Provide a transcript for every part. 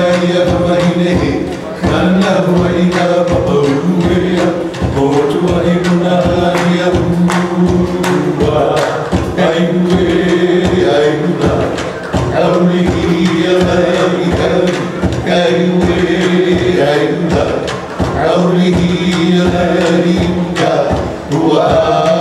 ia pamahi nehe Kani a hua i kara papa uwea Ko tua i muna ia hua Ai ue, ai muna Au ni ia mai i kara Kai ue, ai muna Au ni ia mai i kara Hua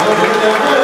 Over the